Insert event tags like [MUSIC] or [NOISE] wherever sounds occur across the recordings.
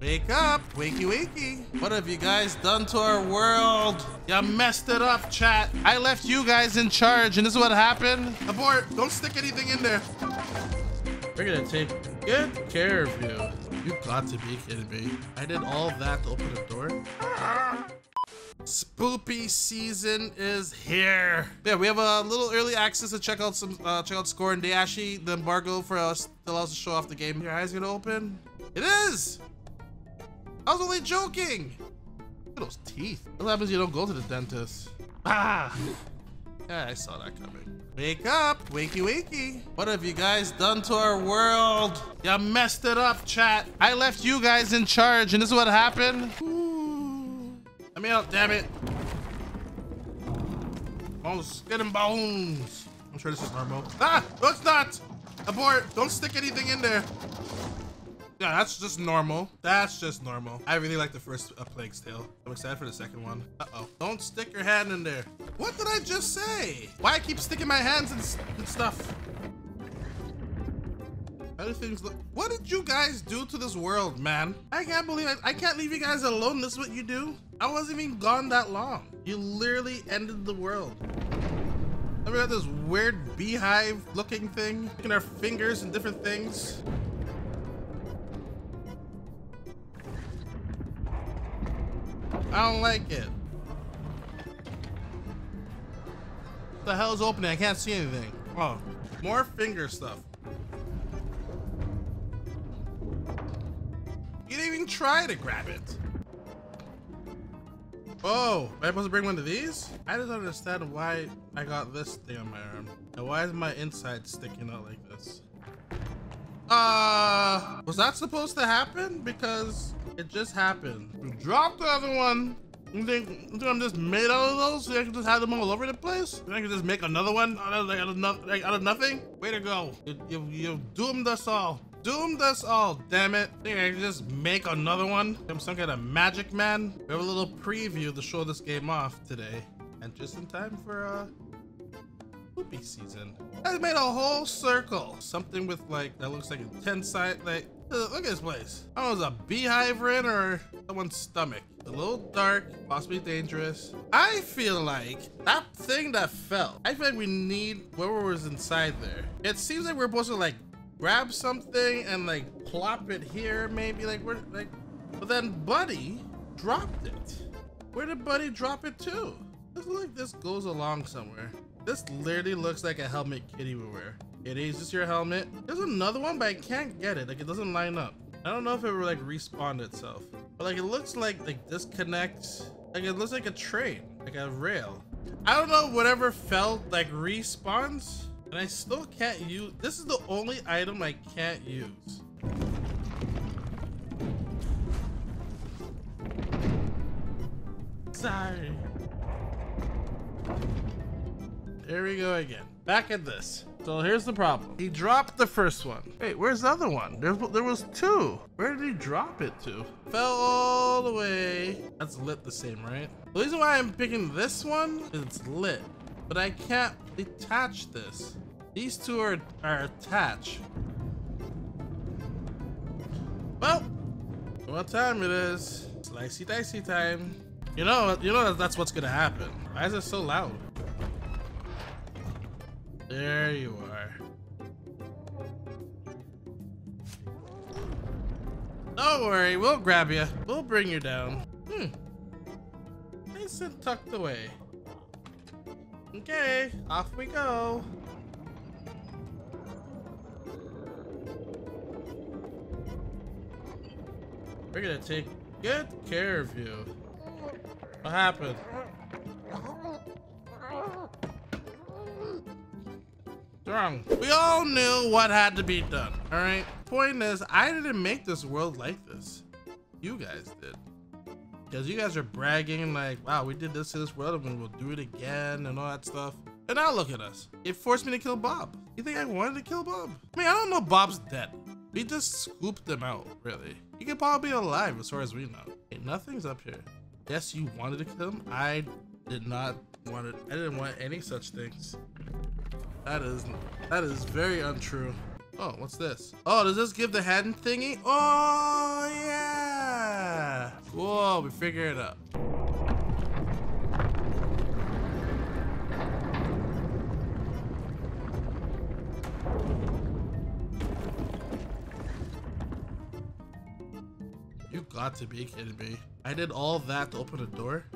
Wake up, wakey wakey. What have you guys done to our world? You messed it up, chat. I left you guys in charge, and this is what happened. Abort, don't stick anything in there. We're gonna take good care of you. You got to be kidding me. I did all that to open the door. Spoopy season is here. Yeah, we have a little early access to check out some uh, check out Scorn and Dayashi. The embargo for us allows us to show off the game. Your eyes gonna open? It is. I was only joking. Look at those teeth. What happens if you don't go to the dentist? Ah. [LAUGHS] Yeah, I saw that coming. Wake up, wakey wakey. What have you guys done to our world? You messed it up, chat. I left you guys in charge, and this is what happened. Ooh. Let me out, damn it. Oh, skin and bones. I'm sure this is normal. Ah, no, it's not. Abort. Don't stick anything in there. Yeah, that's just normal. That's just normal. I really like the first uh, Plague's Tale. I'm excited for the second one. Uh-oh. Don't stick your hand in there. What did I just say? Why I keep sticking my hands in stuff? Other things look. What did you guys do to this world, man? I can't believe I, I can't leave you guys alone. This is what you do? I wasn't even gone that long. You literally ended the world. Then we got this weird beehive looking thing. Looking our fingers and different things. I don't like it. The hell is opening? I can't see anything. Oh, more finger stuff. You didn't even try to grab it. Oh, am I supposed to bring one of these? I just don't understand why I got this thing on my arm. And why is my inside sticking out like this? Uh, was that supposed to happen? Because it just happened. Dropped the other one. You think, you think I'm just made out of those so I can just have them all over the place? You think I can just make another one out of, like, out of, no, like, out of nothing? Way to go. You, you, you doomed us all. Doomed us all, damn it. Think I can just make another one? I'm some kind of magic man? We have a little preview to show this game off today. And just in time for, uh, Spoopy season. I made a whole circle. Something with like, that looks like a 10 side, like, uh, look at this place. Oh, was a beehive in or someone's stomach. A little dark, possibly dangerous. I feel like that thing that fell, I feel like we need whoever was inside there. It seems like we're supposed to like grab something and like plop it here, maybe like we're like, but then Buddy dropped it. Where did Buddy drop it to? Looks like this goes along somewhere. This literally looks like a helmet Kitty would wear. Kitty, is this your helmet? There's another one, but I can't get it. Like, it doesn't line up. I don't know if it will like respawn itself. But like, it looks like, like, disconnects. Like, it looks like a train, like a rail. I don't know, whatever felt like, respawns. And I still can't use, this is the only item I can't use. Sorry. Here we go again. Back at this. So here's the problem. He dropped the first one. Wait, where's the other one? There, there was two. Where did he drop it to? Fell all the way. That's lit the same, right? The reason why I'm picking this one is it's lit, but I can't detach this. These two are, are attached. Well, what time it is? Slicey dicey time. You know, you know that's what's gonna happen. Why is it so loud? There you are. Don't worry, we'll grab you. We'll bring you down. Hmm. Nice and tucked away. Okay, off we go. We're gonna take good care of you. What happened? Wrong. We all knew what had to be done, all right? Point is, I didn't make this world like this. You guys did. Because you guys are bragging like, wow, we did this to this world and we'll do it again and all that stuff. And now look at us. It forced me to kill Bob. You think I wanted to kill Bob? I mean, I don't know Bob's dead. We just scooped him out, really. He could probably be alive as far as we know. Hey, nothing's up here. Yes, you wanted to kill him. I did not want it. I didn't want any such things. That is that is very untrue. Oh, what's this? Oh, does this give the hand thingy? Oh, yeah. while we figure it out. You got to be kidding me. I did all that to open a door?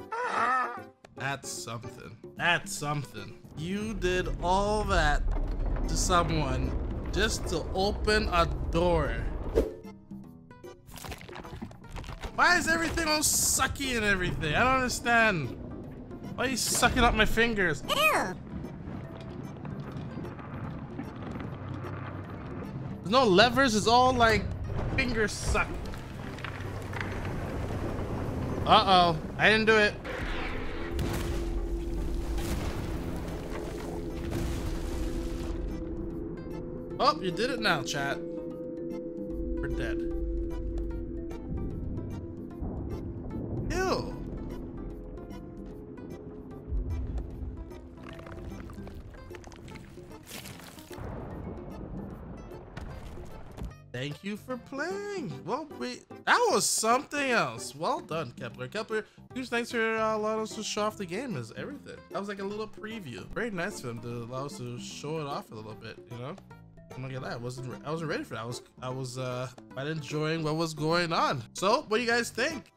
That's something. That's something. You did all that to someone just to open a door. Why is everything all sucky and everything? I don't understand. Why are you sucking up my fingers? Ew. There's no levers, it's all like finger suck. Uh-oh, I didn't do it. Oh, you did it now, chat. We're dead. Ew. Thank you for playing. Well, we that was something else. Well done, Kepler. Kepler, huge thanks for uh, allowing us to show off the game as everything. That was like a little preview. Very nice of him to allow us to show it off a little bit, you know? I'm not gonna lie, I wasn't I wasn't ready for that. I was I was uh I enjoying what was going on. So what do you guys think?